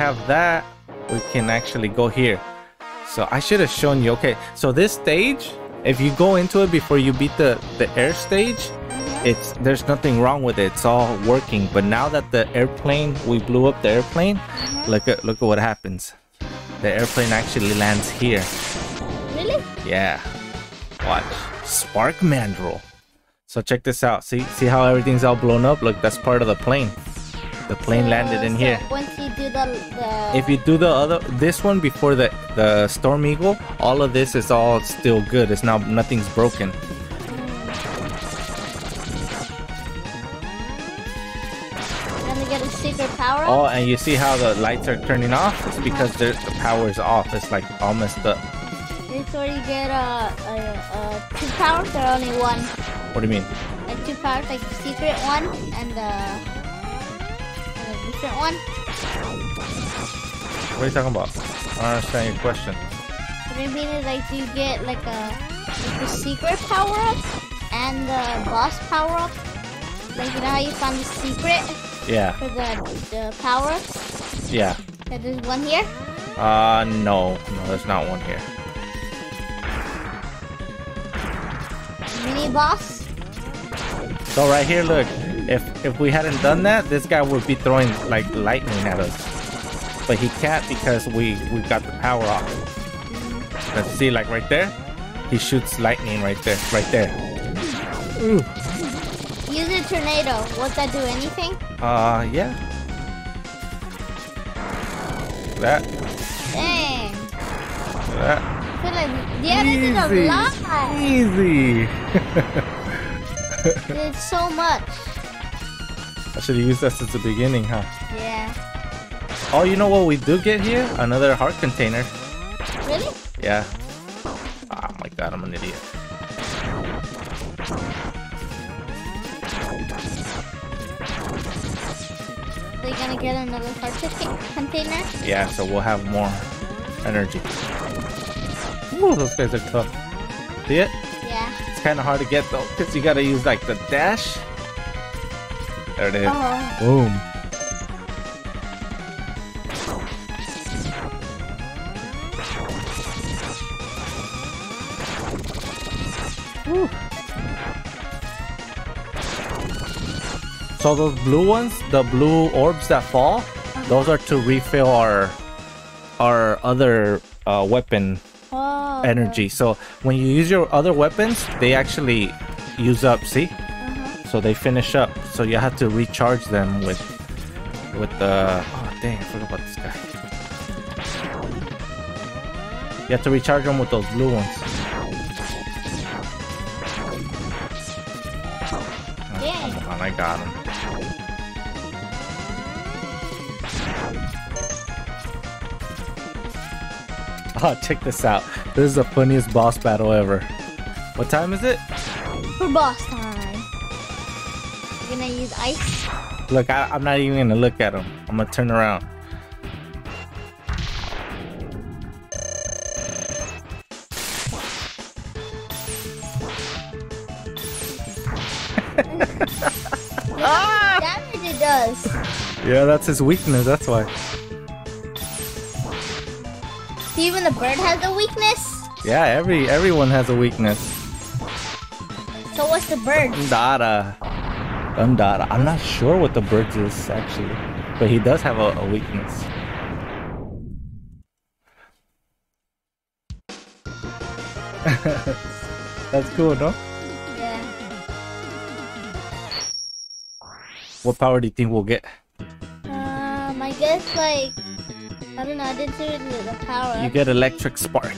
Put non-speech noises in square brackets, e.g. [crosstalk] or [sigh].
have that, we can actually go here. So I should have shown you. Okay, so this stage, if you go into it before you beat the the air stage, it's there's nothing wrong with it. It's all working. But now that the airplane, we blew up the airplane, look at look at what happens. The airplane actually lands here. Really? Yeah. Watch. Spark Mandrill. So check this out. See see how everything's all blown up? Look, that's part of the plane. The plane landed in so here. Once you do the, the If you do the other this one before the the storm eagle, all of this is all still good. It's now nothing's broken. Mm. gonna get a secret power Oh, and you see how the lights are turning off? It's because the the power is off. It's like all messed up. It's where you get a, a, a two powers or only one. What do you mean? Like two powers, like secret one and the, one. What are you talking about? I don't understand your question. What I mean is like you get like a like the secret power up and the boss power up. Like you know how you found the secret Yeah, for the the power ups? yeah. There's one here. Uh, no, no, there's not one here. Mini boss. So right here, look. If if we hadn't done that, this guy would be throwing like lightning at us. But he can't because we we got the power off. Let's see, like right there, he shoots lightning right there, right there. Ooh. Use a tornado. Won't that do anything? Uh, yeah. That, Dang. that. I feel like yeah, this is a lot. Easy. [laughs] It's so much. I should have used that since the beginning, huh? Yeah. Oh, you know what we do get here? Another heart container. Really? Yeah. Oh my god, I'm an idiot. They gonna get another heart container? Yeah, so we'll have more energy. Ooh, those guys are tough. See it? Yeah. It's kind of hard to get though, because you gotta use like the dash. There it is. Oh. Boom. Whew. So those blue ones, the blue orbs that fall, those are to refill our our other uh, weapon Oh. energy. So when you use your other weapons, they actually use up. See? So they finish up. So you have to recharge them with with the. Oh dang! I forgot about this guy. You have to recharge them with those blue ones. Oh, dang. Come on, I got him. [laughs] Oh, check this out. This is the funniest boss battle ever. What time is it? For boss time. Gonna use ice? Look, I, I'm not even gonna look at him. I'm gonna turn around. Damage it does. Yeah, that's his weakness. That's why. Even the bird has a weakness. Yeah, every everyone has a weakness. So what's the bird? Dada. Dada. I'm not sure what the bird is actually, but he does have a, a weakness. [laughs] That's cool, no? Yeah. What power do you think we'll get? Um, I guess like I don't know. I didn't see the, the power. You get electric spark.